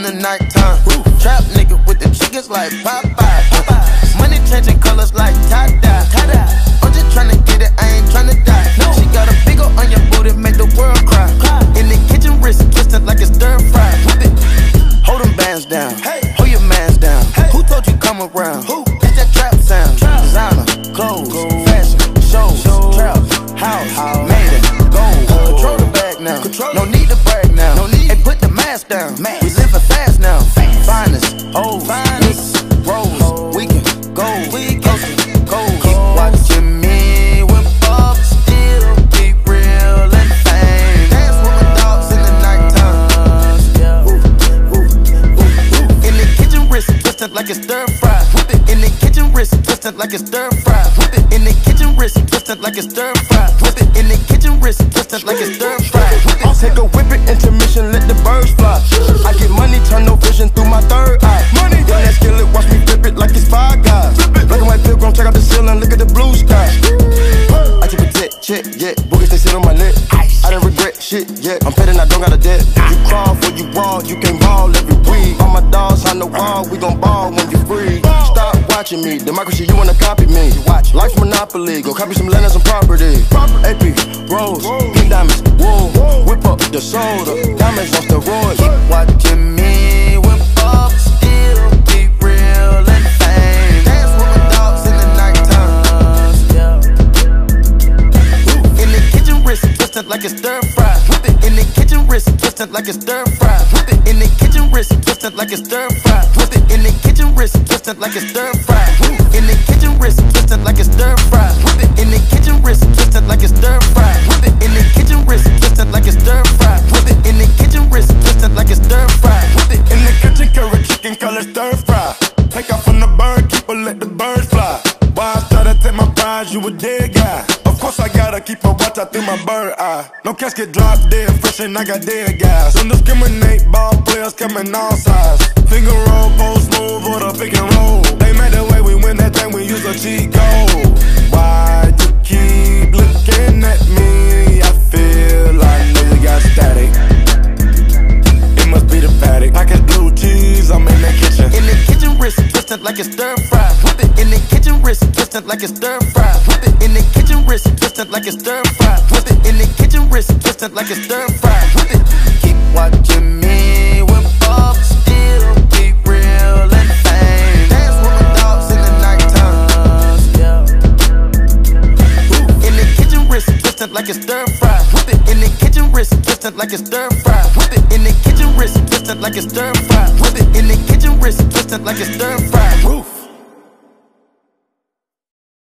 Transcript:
the nighttime. Trap nigga with the chickens like Popeye. Money changing colors like tie-dye. I'm just tryna get it, I ain't tryna die. No. She got a big on your booty, make the world cry. In the kitchen, wrist twisted like it's stir fry. Whip Hold them bands down, Hey. hold your mans down. Who told you come around? It's that trap sound. Designer, clothes, fashion, shows, trap, house, made it, gold. Control the bag now, no need to brag now. Hey, put the mask down. Now. Finest, old, finest, rose, oh. we can go, we can go. Keep watching me when Bob still keep real and fame. Dance with my dogs in the nighttime. In the kitchen, wrist twisted like it's stir fry. Whip it in the kitchen, wrist twisted like it's stir fry. Whip it in the kitchen, wrist twisted like it's stir fry. Whip it in the kitchen, wrist twisted like it's stir fry. Whip it. Take a whip it, intermission, let yeah. Boogies, they sit on my lip. I didn't regret shit, yeah. I'm petting, I don't got a debt. You crawl for you brawl, you can ball every week. All my dogs on the wall, we gon' ball when you free. Stop watching me, democracy, you wanna copy me. Watch, life's monopoly, go copy some land and some property. AP, rose, pink diamonds, wool. Whip up the soda, diamonds on steroids. Keep watching wrist twisted like it's stir fry. Whip it in the kitchen, wrist twisted like it's stir fry. Whip it in the kitchen, wrist twisted like it's stir fry. In the kitchen, wrist twisted like it's stir fry. Whip it in the kitchen, wrist twisted like it's stir fry. Whip it in the kitchen, wrist twisted like it's stir fry. Whip it in the kitchen, wrist twisted like it's stir fry. Whip it In the kitchen, carrot chicken, color stir fry. Take off from the bird, keeper, let the birds fly. Why I try to take my prize, you a dead out through my bird eye. No casket drop dead, fresh and I got dead guys. Don't discriminate, ball players coming all sides. Finger roll, post move, or the pick and roll. They made the way we win that thing, we use a cheat code. Why you keep looking at me? I feel like nigga got static. It must be the paddock. Package blue cheese, I'm in the kitchen. In the kitchen, wrist twisted like it's stir fry. Whip it in the kitchen, wrist twisted like it's stir fry. Whip it in the kitchen, wrist twisted like it's stir fry. Whip it in the kitchen, wrist twisted like it's stir fry. Whip it. Keep watching me when Bob still keep real and fame. Dance with my dogs in the nighttime. In the kitchen, wrist twisted like it's stir fry. Whip it in the kitchen, wrist twisted like it's stir fry. Whip it in the kitchen, wrist twisted like it's stir fry. Whip it in the kitchen, wrist twisted like it's stir fry. Roof.